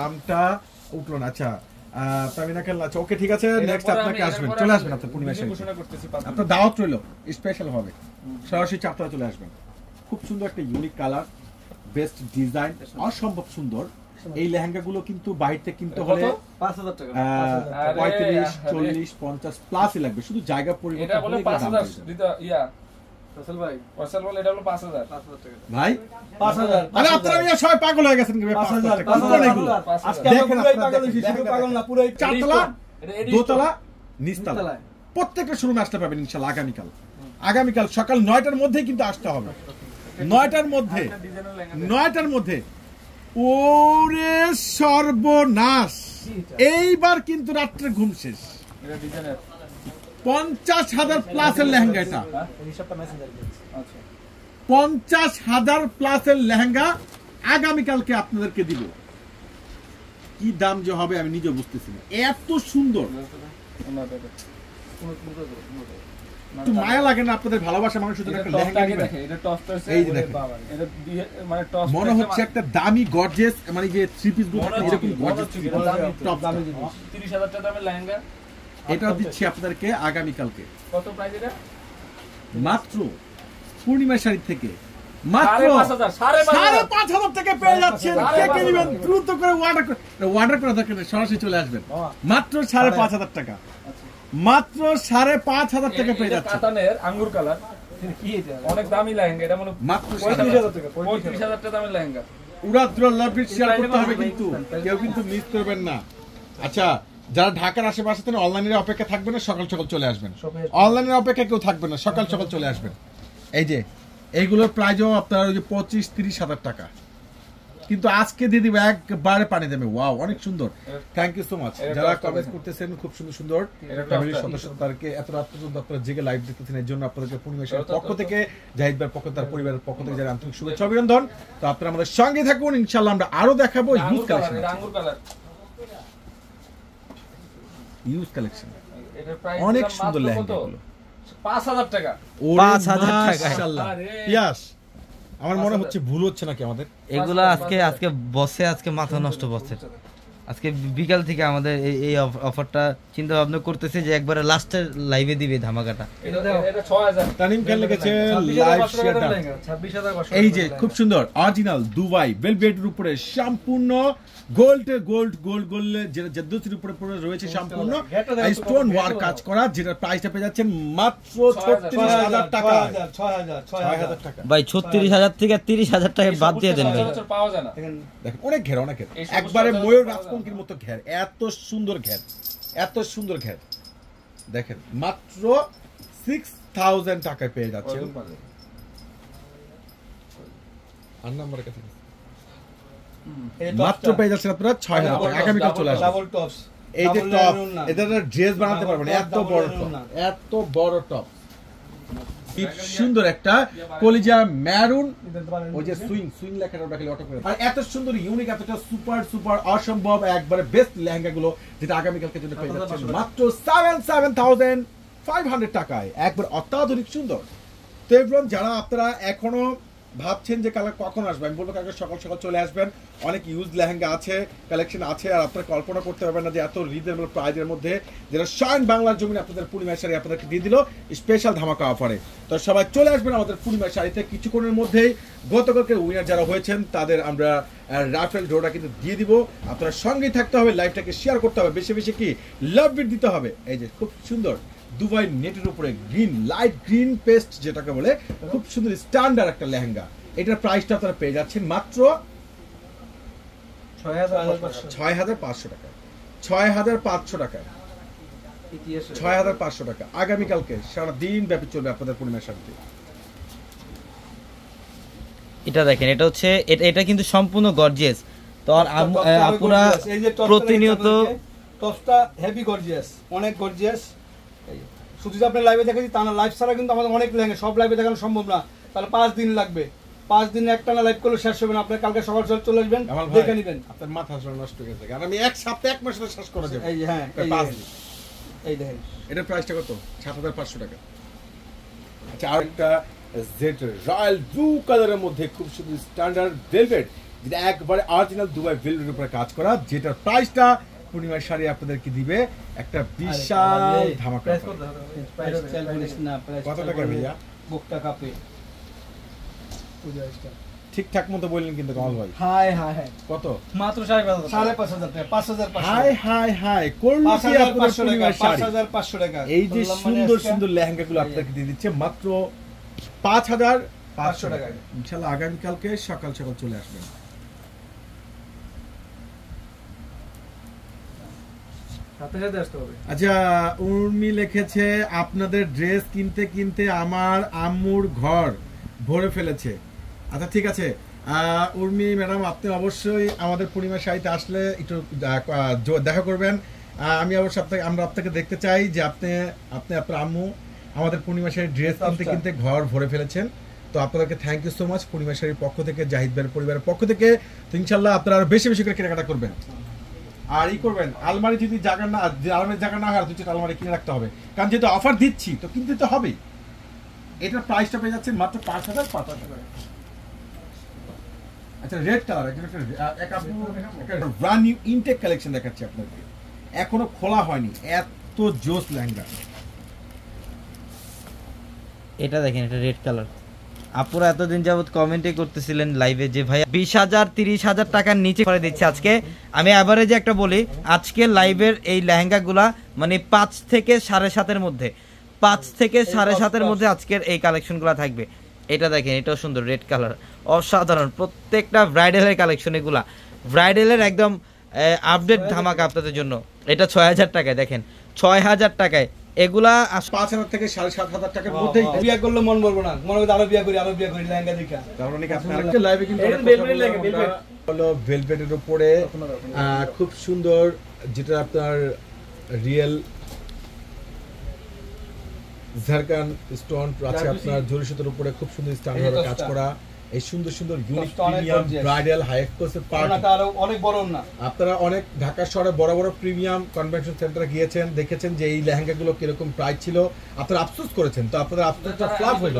দামটা উঠল না আচ্ছা তামিনা আচ্ছা ওকে ঠিক আছে নেক্সট আপনাকে আসবেন চলে আসবেন আপনার পূর্ণিমা আপনার দাওয়াত রইল স্পেশাল হবে। সরাসরি চাপটা চলে আসবেন। খুব সুন্দর একটা ইউনিক কালার বেস্ট ডিজাইন অসম্ভব সুন্দর। এই লেহেঙ্গা গুলো কিন্তু বাইরে কিনতে? হলে পাঁচ হাজার টাকা। পঁয়ত্রিশ চল্লিশ পঞ্চাশ প্লাসই লাগবে। শুধু জায়গা এটা পরিবর্তন ভাই? আরে আপনারা মিয়া সবাই পাগল হয়ে গেছেন চারতলা দোতলা নিচতলা। প্রত্যেকটা শোরুমে আসতে পারবেন ইনশাল্লাহ আগামীকাল। আগামীকাল সকাল নয়টার মধ্যেই কিন্তু আসতে হবে। নয়টার মধ্যে নয়টার মধ্যে। ওরে সর্বনাশ! এইবার কিন্তু রাত্রে ঘুম শেষ। এটা ডিজাইনের পঞ্চাশ হাজার প্লাসের লেহেঙ্গা এটা। পঞ্চাশ হাজার প্লাসের লেহেঙ্গা আগামীকালকে আপনাদেরকে দিব। কি দাম যে হবে আমি নিজে বুঝতেছি না। এত সুন্দর। মায়া লাগে না আপনাদের ভালোবাসা মানুষের জন্য একটা লেহেঙ্গা এই যে দেখেন। মানে মনে হচ্ছে একটা দামি গর্জেস মানে যে থ্রি পিসগুলো এরকম গর্জেস টপ দামি দামি জিনিস। 30,000 টাকা দামের লেহেঙ্গা। এটা দিচ্ছি আপনাদেরকে আগামীকালকে। কত প্রাইস এটা? মাত্র পূর্ণিমা শাড়ি থেকে। মাত্র সাড়ে পাঁচ হাজার, টাকা পেয়ে যাচ্ছেন। কে কে নেবেন? দ্রুত করে অর্ডার করে অর্ডার করে দরকার সরাসরি চলে আসবেন। মাত্র সাড়ে পাঁচ হাজার টাকা। মাত্র সাড়ে পাঁচ হাজার টাকা পেয়ে আঙ্গুর কালার অনেক দামি লেহেঙ্গা এটা মনে মাত্র পঁয়ত্রিশ হাজার টাকা পঁয়ত্রিশ হাজার টাকা দামের লেহেঙ্গা। শেয়ার করতে হবে কিন্তু। কেউ কিন্তু মিস করবেন না। আচ্ছা যারা ঢাকার আশেপাশে থাকেন অনলাইনের অপেক্ষা থাকবেন না সকাল সকাল চলে আসবেন। অনলাইনের অপেক্ষা কেউ থাকবে না সকাল সকাল চলে আসবেন। এই যে এইগুলোর প্রাইজও আপনার ওই যে পঁচিশ তিরিশ হাজার টাকা। কিন্তু আজকে দিয়ে দিবে একবারে পানি দেবে। ওয়াও অনেক সুন্দর। থ্যাংক ইউ সো মাচ যারা কমেন্ট করতেছেন খুব সুন্দর সুন্দর। ফ্যামিলির সদস্য তাদেরকে এত রাত পর্যন্ত আপনারা জেগে লাইভ দেখতেছেন এর জন্য আপনাদেরকে পূর্ণিমেশের পক্ষ থেকে জাহিদ ভাইয়ের পক্ষ তার পরিবারের পক্ষ থেকে যারা আন্তরিক শুভেচ্ছা অভিনন্দন। তো আপনারা আমাদের সঙ্গে থাকুন ইনশাল্লাহ আমরা আরও দেখাবো ইউজ কালেকশন ইউজ কালেকশন অনেক সুন্দর লেহেঙ্গা গুলো এগুলো। টাকা। টাকা। আরে। আমার মনে হচ্ছে ভুল হচ্ছে নাকি আমাদের? এগুলো আজকে আজকে বসে আজকে মাথা নষ্ট বসে। আজকে বিকাল থেকে আমাদের এই এই অফারটা চিন্তা ভাবনা করতেছে যে একবারে লাস্টের লাইভে দিবে ধামাকাটা। তানিম খান লিখেছে লাইভ এই যে খুব সুন্দর অরিজিনাল দুবাই ভেলভেটের উপরে সম্পূর্ণ গোল্ড গোল্ড গোল্ড গোল্ড যেটা জদ্দুতির উপরে পুরো রয়েছে সম্পূর্ণ স্টোন ওয়ার্ক কাজ। করা যেটা প্রাইসটা পেয়ে যাচ্ছেন মাত্র ছয় হাজার, ছত্রিশ ছয় হাজার হাজার, টাকা ছয় হাজার, ছয় হাজার, ছয় ছয় হাজার। হাজার টাকা। ভাই ছত্রিশ হাজার থেকে তিরিশ হাজার টাকা বাদ দিয়ে দেন ভাই। পাওয়া যায় না। দেখেন, অনেক ঘের অনেক ঘের। একবারে ময়ূর পাওয়া রাজপঙ্কির মতো ঘের এত সুন্দর ঘের এত সুন্দর ঘের। দেখেন মাত্র সিক্স থাউজেন্ড টাকায় পেয়ে। আর নাম্বারের কাছে মাত্র পেয়ে যাচ্ছেন আপনারা ছয় হাজার টাকা আগামীকাল চলে আসবে। এই যে টপ ড্রেস বানাতে পারবেন এত বড় টপ এত বড় টপ কি সুন্দর একটা কলিজা ম্যারুন ওই যে সুইং সুইং লেখাটা ওটা খালি অটো করে। আর এত সুন্দর ইউনিক এতটা সুপার সুপার অসম্ভব একবারে বেস্ট লেহেঙ্গা গুলো যেটা আগামীকালকে জন্য পেয়ে যাচ্ছেন। মাত্র seven seven thousand five hundred টাকায়। একবার অত্যাধুনিক সুন্দর। তো এবং যারা আপনারা এখনও ভাবছেন যে কালার কখন আসবে? আমি বলব কালকে সকাল সকাল চলে আসবেন। অনেক ইউজ লেহেঙ্গা আছে কালেকশন আছে, আর আপনারা কল্পনা করতে পারবেন না যে এত রিজনেবল প্রাইজের মধ্যে যেটা স্বয়ং বাংলার জমিনে আপনাদের পূর্ণিমা শাড়ি আপনাদেরকে দিয়ে দিল স্পেশাল ধামাকা অফারে তো সবাই চলে আসবেন আমাদের পূর্ণিমা শাড়িতে। কিছুক্ষণের মধ্যেই গতকালকে উইনার যারা হয়েছেন, তাদের আমরা রাফেল ডোটা কিন্তু দিয়ে দিব। আপনারা সঙ্গেই থাকতে হবে লাইভটাকে শেয়ার করতে হবে। বেশি বেশি কি? লাভ বিট দিতে হবে। এই যে খুব সুন্দর দুবাই নেটের উপরে গ্রিন লাইট গ্রিন পেস্ট যেটাকে বলে খুব সুন্দর স্ট্যান্ডার্ড একটা লেহেঙ্গা। এটার প্রাইসটা আপনারা পেয়ে যাচ্ছেন মাত্র ছয় হাজার পাঁচশো। টাকা। ছয় হাজার পাঁচশো টাকা। ছয় হাজার পাঁচশো টাকা। আগামীকালকে সারা দিন ব্যাপী চলবে আপনাদের পূর্ণিমা শান্তি। এটা দেখেন এটা হচ্ছে এটা এটা কিন্তু সম্পূর্ণ গর্জিয়াস তো আর টপটা প্রতিনিয়ত টপটা হেভি গর্জিয়াস অনেক গর্জিয়াস শুধু যে আপনি লাইভে দেখেছি তা না লাইভ ছাড়া কিন্তু আমাদের অনেক লেগে সব লাইভে দেখানো সম্ভব না। তাহলে পাঁচ দিন লাগবে। পাঁচ দিন একটা না লাইভ করলে শেষ হবে না। আপনি কালকে সকাল সকাল চলে আসবেন দেখে নেবেন। আপনার মাথা নষ্ট হয়ে গেছে। কারণ আমি এক সপ্তাহে এক মাসে শেষ করা যাবে এই হ্যাঁ এই পাঁচ দিন। এই দেখেন। এটার প্রাইসটা কত? সাত হাজার পাঁচশো টাকা। আচ্ছা আর একটা জেড রয়্যাল ব্লু কালারের মধ্যে খুব সুন্দর স্ট্যান্ডার্ড ভেলভেট যেটা একবারে অরিজিনাল দুবাই ভেলভেটের উপরে কাজ করা যেটার প্রাইসটা পূর্ণিমার শাড়ি আপনাদেরকে দিবে একটা বিশাল ধামাকা offer। প্রাইস চাল বলিস না প্রাইস কত টাকা ভাইয়া? বুকটা কাঁপে। ঠিকঠাক মতো বললেন কিন্তু কমল ভাই। Hi hi hi. কত? মাত্র সাড়ে পাঁচ হাজার সাড়ে পাঁচ হাজার টাকা পাঁচ হাজার পাঁচশো হাই হাই হাই করল পাঁচ হাজার আপনাদের পাঁচশো টাকা পাঁচ হাজার পাঁচশো টাকা। এই যে মানে সুন্দর লেহেঙ্গা গুলো আপনাকে দিয়ে দিচ্ছে মাত্র পাঁচ হাজার পাঁচশো টাকা। টাকায়। ইনশাল্লাহ আগামীকালকে সকাল সকাল চলে আসবেন সাথে সাথে আসতে হবে আচ্ছা উর্মি লিখেছে আপনাদের ড্রেস কিনতে কিনতে আমার আম্মুর ঘর ভরে ফেলেছে। আচ্ছা ঠিক আছে। উর্মি ম্যাডাম আপনি অবশ্যই আমাদের পূর্ণিমা শাড়িতে আসলে একটু দেখা করবেন। আমি অবশ্য আপনাকে আমরা আপনাকে দেখতে চাই যে আপনি আপনি আপনার আম্মু আমাদের পূর্ণিমা শাড়ির ড্রেস কিনতে আচ্ছা। কিনতে ঘর ভরে ফেলেছেন। তো আপনাদেরকে thank you so much Purnima শাড়ির পক্ষ থেকে জাহিদ ভাইয়ের পরিবারের পক্ষ থেকে। তো ইনশাল্লাহ আপনারা আরও বেশি বেশি করে কেনাকাটা করবেন। আর ই করবেন, আলমারি যদি জায়গা না আলমারি জায়গা না হয় দুই চারটা আলমারি কিনে রাখতে হবে। কারণ যেহেতু অফার দিচ্ছি, তো কিনতে তো হবেই। এটার প্রাইসটা পেয়ে যাচ্ছে মাত্র পাঁচ হাজার পাঁচ হাজার আচ্ছা রেড কালার একটা ব্রান্ড নিউ ইনটেক কালেকশন দেখাচ্ছি আপনাকে। এখনও খোলা হয়নি, এত জোস লেহেঙ্গা। এটা দেখেন, এটা রেড কালার আপুরা এতদিন যাবত কমেন্টে করতেছিলেন লাইভে যে ভাই বিশ হাজার তিরিশ হাজার টাকার নিচে করে দিচ্ছে আজকে। আমি অ্যাভারেজে একটা বলি আজকে লাইভের এই লেহেঙ্গাগুলা মানে পাঁচ থেকে সাড়ে সাতের মধ্যে পাঁচ থেকে সাড়ে সাতের মধ্যে আজকের এই কালেকশনগুলো থাকবে। এটা দেখেন এটাও সুন্দর রেড কালার অসাধারণ। প্রত্যেকটা ব্রাইডালের কালেকশন এগুলা। ব্রাইডালের একদম আপডেট ধামাকা আপনাদের জন্য। এটা ছয় হাজার টাকায় দেখেন ছয় হাজার টাকায় এগুলা পাঁচ হাজার থেকে সাড়ে সাত হাজার টাকার মধ্যেই বিয়ে করলে মন বলব না। মনে করতে আরও বিয়ে করি আরও বিয়ে করি লেহেঙ্গা দেখা। আপনার লাইভে কিন্তু হলো ভেলভেটের উপরে আহ, খুব সুন্দর যেটা আপনার রিয়েল ঝাড়খান স্টোন আছে আপনার জরি উপরে খুব সুন্দর স্টাইল। কাজ করা। এই সুন্দর সুন্দর unique premium bridal high exclusive party আরও অনেক বড় না আপনারা অনেক ঢাকা শহরে বড় বড় প্রিমিয়াম কনভেনশন সেন্টারে গিয়েছেন দেখেছেন যে এই লেহেঙ্গাগুলো কীরকম প্রাইস ছিল। আপনারা আফসোস করেছেন তো আপনাদের আফসোসটা ফ্লাপ হয়ে